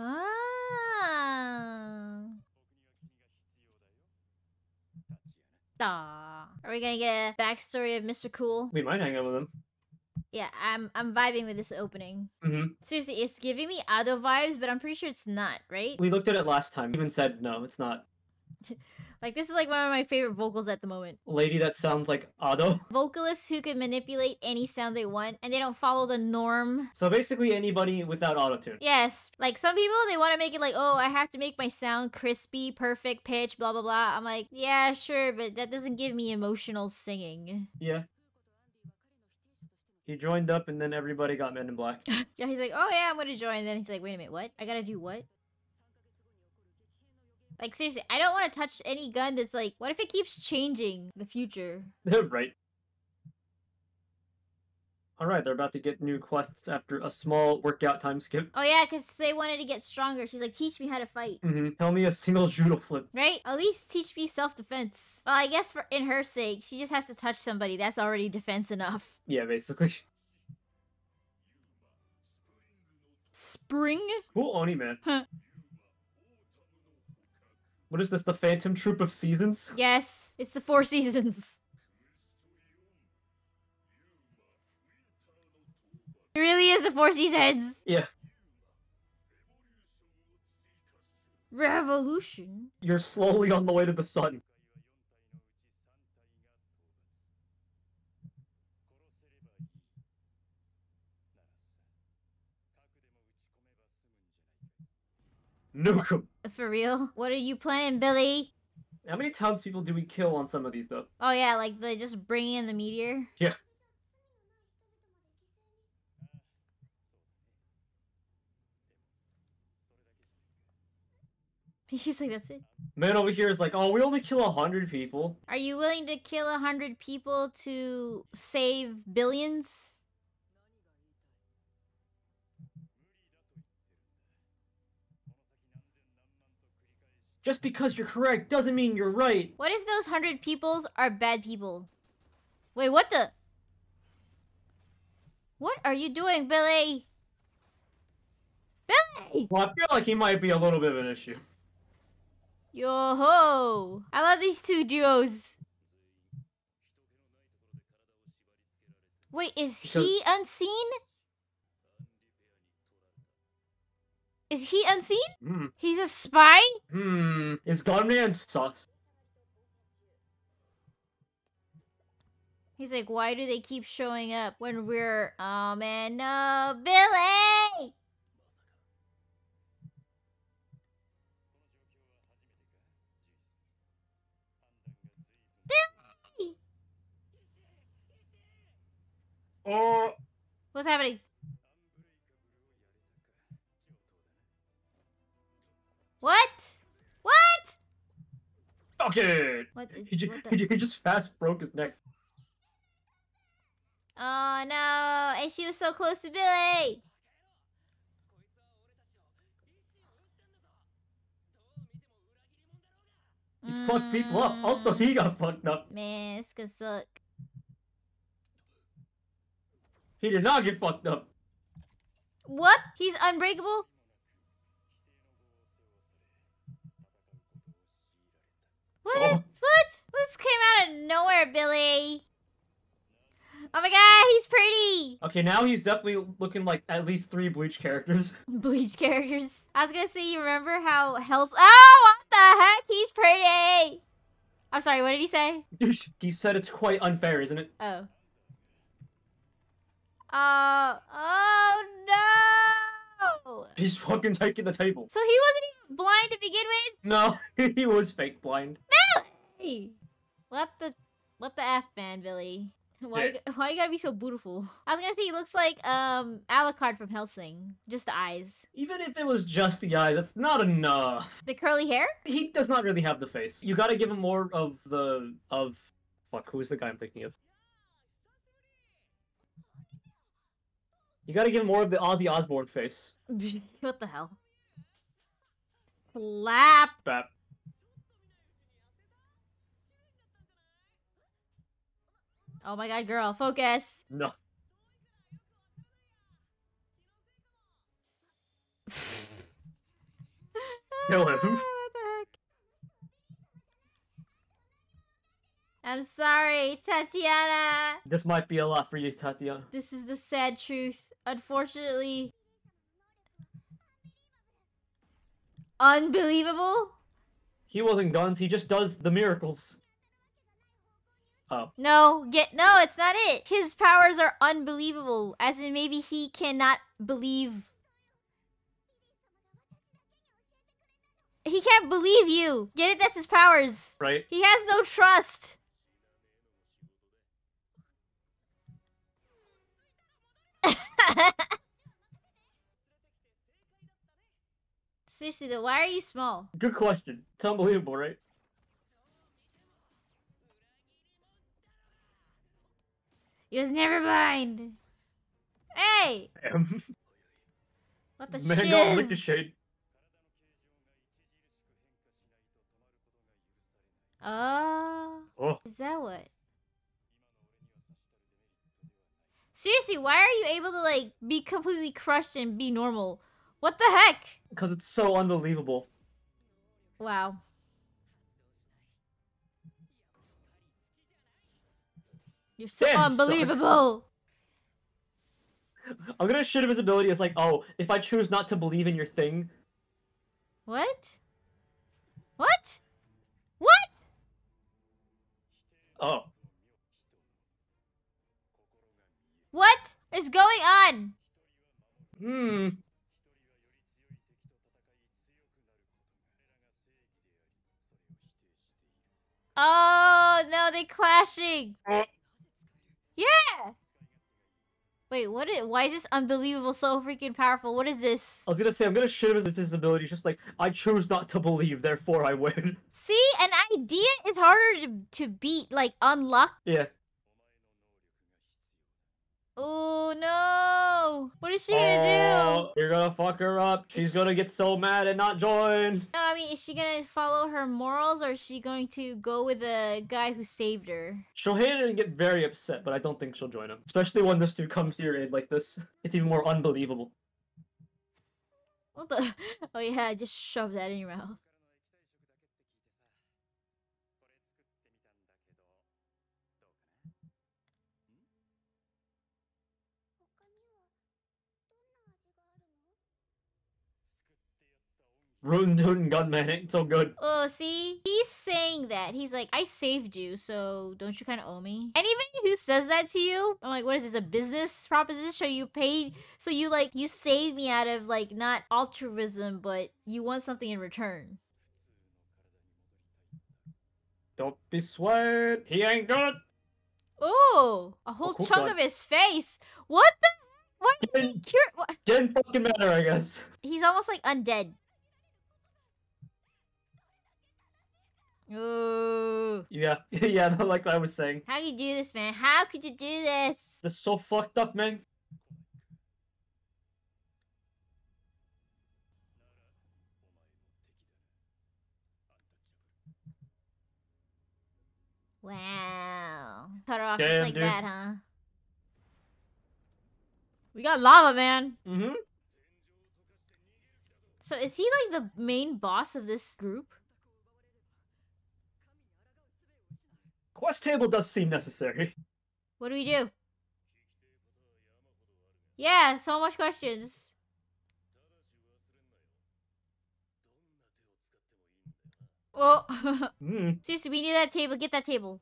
Ah. Aw. Are we gonna get a backstory of Mr. Cool? We might hang out with him. Yeah, I'm I'm vibing with this opening. hmm Seriously, it's giving me Ado vibes, but I'm pretty sure it's not, right? We looked at it last time. Even said no, it's not. Like this is like one of my favorite vocals at the moment. Lady that sounds like Ado. Vocalists who can manipulate any sound they want and they don't follow the norm. So basically anybody without autotune. Yes, like some people they want to make it like, oh, I have to make my sound crispy, perfect pitch, blah blah blah. I'm like, yeah, sure, but that doesn't give me emotional singing. Yeah. He joined up and then everybody got Men in Black. Yeah, he's like, oh yeah, I'm gonna join. And then he's like, wait a minute, what? I gotta do what? Like seriously, I don't want to touch any gun that's like, what if it keeps changing the future? right. Alright, they're about to get new quests after a small workout time skip. Oh yeah, because they wanted to get stronger. She's like, teach me how to fight. hmm Tell me a single judo flip. Right? At least teach me self-defense. Well, I guess for in her sake, she just has to touch somebody. That's already defense enough. Yeah, basically. Spring? Cool Oni man. Huh. What is this, the Phantom Troop of Seasons? Yes, it's the Four Seasons. It really is the Four Seasons. Yeah. Revolution? You're slowly on the way to the sun. Nuke 'em. For real? What are you planning, Billy? How many townspeople do we kill on some of these, though? Oh yeah, like they just bring in the meteor. Yeah. He's like, that's it. Man over here is like, oh, we only kill a hundred people. Are you willing to kill a hundred people to save billions? Just because you're correct doesn't mean you're right. What if those hundred peoples are bad people? Wait, what the? What are you doing, Billy? Billy! Well, I feel like he might be a little bit of an issue. Yo ho! I love these two duos. Wait, is Because- he unseen? Is he unseen? Hmm. He's a spy? Hmm. Is Gunman sus? He's like, why do they keep showing up when we're... Oh man, no! Fuck it! What, is, He, what he, the... he just fast broke his neck. Oh no! And she was so close to Billy! He fucked people up. Also, Mm, he got fucked up. Man, it's gonna suck. He did not get fucked up. What? He's unbreakable? What? Oh. What? This came out of nowhere, Billy. Oh my god, he's pretty! Okay, now he's definitely looking like at least three Bleach characters. Bleach characters. I was gonna say, you remember how Hell's- Oh, what the heck? He's pretty! I'm sorry, what did he say? he said it's quite unfair, isn't it? Oh. Uh, oh no! He's fucking taking the table. So he wasn't even blind to begin with? No, he was fake blind. Hey! What the, what the f, man, Billy? Why, Yeah. you, why you gotta be so beautiful? I was gonna say he looks like um Alucard from Hellsing, just the eyes, Even if it was just the eyes, that's not enough. the curly hair. He does not really have the face. You gotta give him more of the of fuck. Who is the guy I'm thinking of? You gotta give him more of the Ozzy Osbourne face. what the hell? Slap. Bap. Oh my god, girl, focus. No. Kill him. What the heck? I'm sorry, Tatiana. This might be a lot for you, Tatiana. This is the sad truth. Unfortunately. Unbelievable? He wasn't guns, he just does the miracles. Oh. No, get no, it's not it. His powers are unbelievable. As in maybe he cannot believe He can't believe you. Get it? That's his powers. Right? He has no trust. Seriously though, why are you small? Good question. It's unbelievable, right? He was never blind. Hey! Damn. What the Man a shiz? shade. Oh, Oh. is that what? Seriously, why are you able to like be completely crushed and be normal? What the heck? Because it's so unbelievable. Wow. You're so Damn, sucks. unbelievable. I'm gonna shit of his ability as like, oh, if I choose not to believe in your thing, What? What? What? oh. What is going on? Hmm. Oh no, they're clashing. Yeah. Wait, what is? Why is this unbelievable so freaking powerful? What is this? I was gonna say, I'm gonna shit of his, invisibility, just like, I chose not to believe, therefore I win. See, an idea is harder to, to beat, like unlock. yeah. Oh no! What is she gonna Oh, You're gonna fuck her up. She's Is- gonna get so mad and not join. No, I mean, is she gonna follow her morals, or is she going to go with the guy who saved her? She'll hate it and get very upset, but I don't think she'll join him. Especially when this dude comes to your aid like this. It's even more unbelievable. What the? Oh yeah, just shove that in your mouth. Tootin' Gunman ain't so good. Oh, see? He's saying that. He's like, I saved you, so don't you kind of owe me? Anybody who says that to you, I'm like, what is this, a business proposition? So you paid, so you like, you saved me out of like, not altruism, but you want something in return. Don't be swayed. He ain't good. Oh, a oh, whole cool chunk of his face. What the? Why is he Didn't- cure? What? Didn't fucking matter, I guess. He's almost like undead. Ooh. Yeah, yeah, like I was saying. How you do this, man? How could you do this? This is so fucked up, man. Wow. Cut her off Damn, just like dude. that, huh? We got lava, man. Mm-hmm. So is he like the main boss of this group? Quest table does seem necessary. What do we do? Yeah, so much questions. Oh. Hmm. seriously, we need that table. Get that table.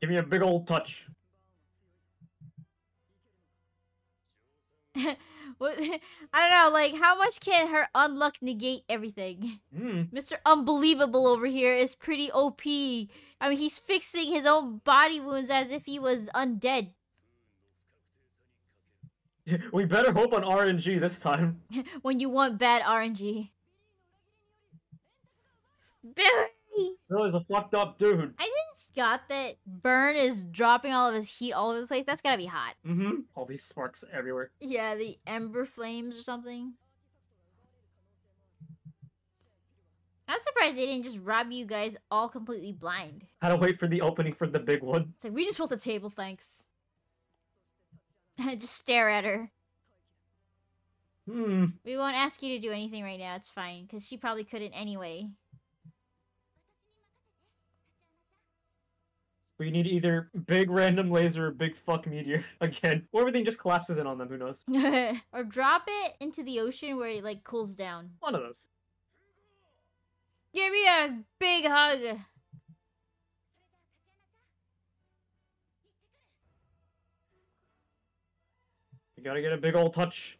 Give me a big old touch. What- I don't know, like, how much can her unluck negate everything? Hmm. Mr. Unbelievable over here is pretty OP. I mean, he's fixing his own body wounds as if he was undead. We better hope on RNG this time. when you want bad RNG. Billy! Billy's a fucked up dude. I got that Burn is dropping all of his heat all over the place. That's gotta be hot. Mm-hmm. All these sparks everywhere. Yeah, the ember flames or something. I'm surprised they didn't just rob you guys all completely blind. I Had to wait for the opening for the big one. It's like, we just want the table, thanks. just stare at her. Hmm. We won't ask you to do anything right now. It's fine, because she probably couldn't anyway. We need either big random laser or big fuck meteor again. Or everything just collapses in on them, who knows? or drop it into the ocean where it like cools down. One of those. Give me a big hug. You gotta get a big old touch.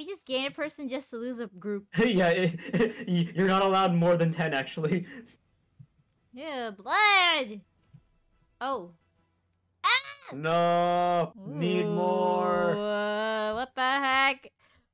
We just gain a person just to lose a group. yeah, it, you're not allowed more than 10, actually. Yeah, blood. Oh. No! Need more! Uh, what the heck?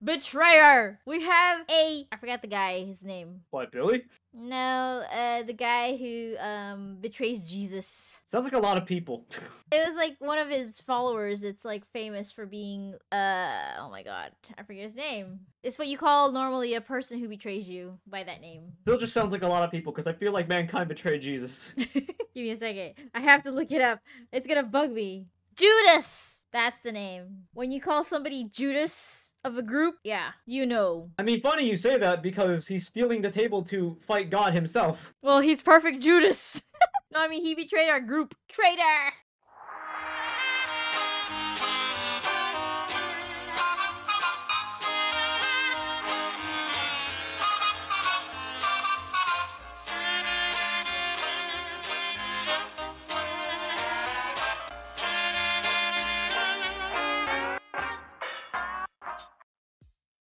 Betrayer. We have a. I forgot the guy. His name. What, Billy? No, uh, the guy who um betrays Jesus. Sounds like a lot of people. It was like one of his followers. It's like famous for being uh oh my god, I forget his name. It's what you call normally a person who betrays you by that name. Still just sounds like a lot of people, because I feel like mankind betrayed Jesus. Give me a second. I have to look it up. It's gonna bug me. Judas! That's the name. When you call somebody Judas of a group, yeah, you know. I mean, funny you say that, because he's stealing the table to fight God himself. Well, he's perfect Judas. no, I mean, he betrayed our group. Traitor!